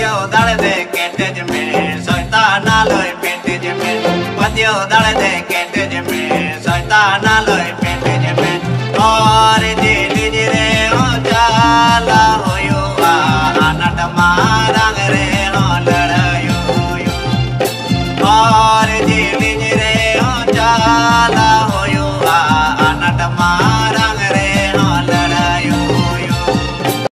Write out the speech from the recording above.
patio dale de que te llame soy tan alo y pinte llame patio dale de que te llame soy tan alo y pinte llame corre